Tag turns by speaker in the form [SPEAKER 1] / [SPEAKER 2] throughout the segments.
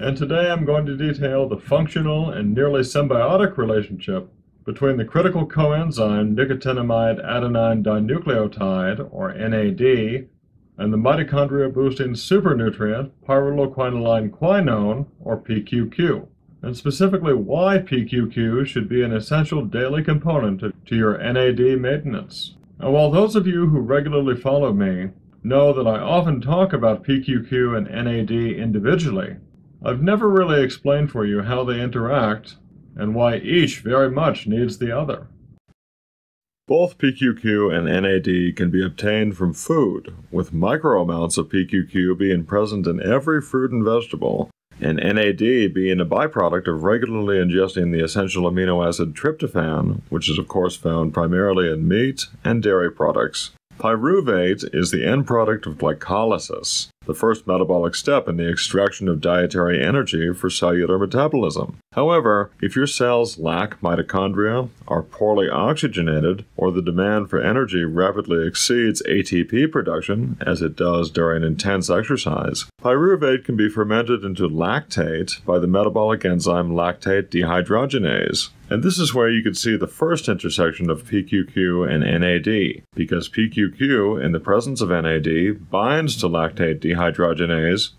[SPEAKER 1] and today I'm going to detail the functional and nearly symbiotic relationship between the critical coenzyme nicotinamide adenine dinucleotide, or NAD, and the mitochondria boosting supernutrient pyrroloquinoline quinone, or PQQ, and specifically why PQQ should be an essential daily component to your NAD maintenance. And while those of you who regularly follow me know that I often talk about PQQ and NAD individually, I've never really explained for you how they interact and why each very much needs the other. Both PQQ and NAD can be obtained from food, with micro amounts of PQQ being present in every fruit and vegetable, and NAD being a byproduct of regularly ingesting the essential amino acid tryptophan, which is of course found primarily in meat and dairy products. Pyruvate is the end product of glycolysis, the first metabolic step in the extraction of dietary energy for cellular metabolism. However, if your cells lack mitochondria, are poorly oxygenated, or the demand for energy rapidly exceeds ATP production, as it does during intense exercise, pyruvate can be fermented into lactate by the metabolic enzyme lactate dehydrogenase. And this is where you can see the first intersection of PQQ and NAD, because PQQ, in the presence of NAD, binds to lactate dehydrogenase,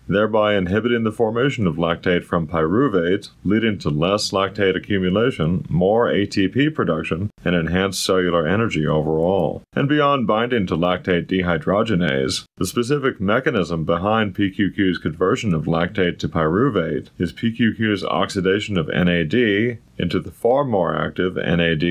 [SPEAKER 1] thereby inhibiting the formation of lactate from pyruvate, leading to less lactate accumulation, more ATP production, and enhanced cellular energy overall. And beyond binding to lactate dehydrogenase, the specific mechanism behind PQQ's conversion of lactate to pyruvate is PQQ's oxidation of NAD into the far more active NAD+.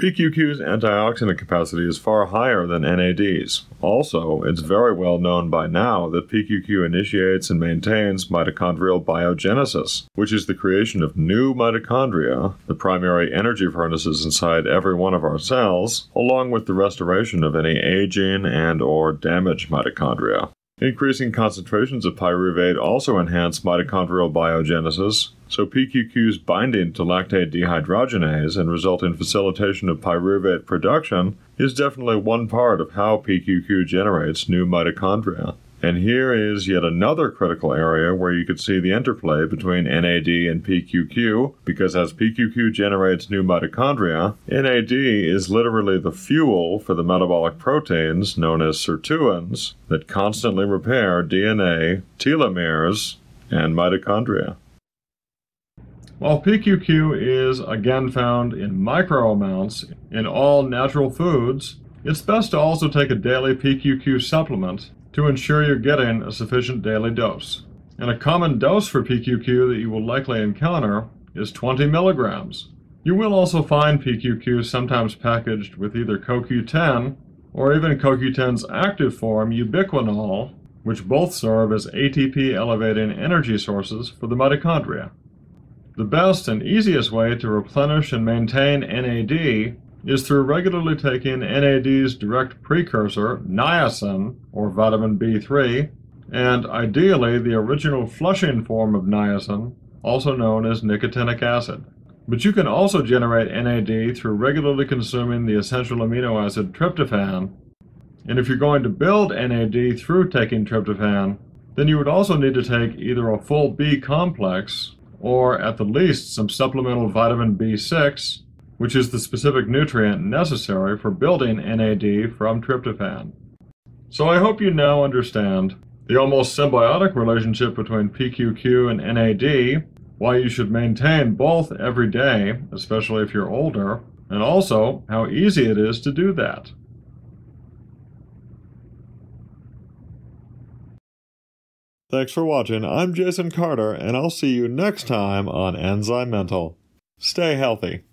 [SPEAKER 1] PQQ's antioxidant capacity is far higher than NAD's. Also, it's very well known by now that PQQ initiates and maintains mitochondrial biogenesis, which is the creation of new mitochondria, the primary energy furnaces inside every one of our cells, along with the restoration of any aging and or damaged mitochondria. Increasing concentrations of pyruvate also enhance mitochondrial biogenesis, so PQQ's binding to lactate dehydrogenase and resulting facilitation of pyruvate production is definitely one part of how PQQ generates new mitochondria. And here is yet another critical area where you could see the interplay between NAD and PQQ, because as PQQ generates new mitochondria, NAD is literally the fuel for the metabolic proteins known as sirtuins that constantly repair DNA, telomeres, and mitochondria. While PQQ is again found in micro amounts in all natural foods, it's best to also take a daily PQQ supplement to ensure you're getting a sufficient daily dose. And a common dose for PQQ that you will likely encounter is 20 milligrams. You will also find PQQ sometimes packaged with either CoQ10 or even CoQ10's active form, ubiquinol, which both serve as ATP elevating energy sources for the mitochondria. The best and easiest way to replenish and maintain NAD is through regularly taking NAD's direct precursor, niacin, or vitamin B3, and ideally the original flushing form of niacin, also known as nicotinic acid. But you can also generate NAD through regularly consuming the essential amino acid tryptophan. And if you're going to build NAD through taking tryptophan, then you would also need to take either a full B complex or at the least some supplemental vitamin B6 which is the specific nutrient necessary for building NAD from tryptophan. So I hope you now understand the almost symbiotic relationship between PQQ and NAD, why you should maintain both every day, especially if you're older, and also how easy it is to do that. Thanks for watching. I'm Jason Carter, and I'll see you next time on Enzymental. Stay healthy.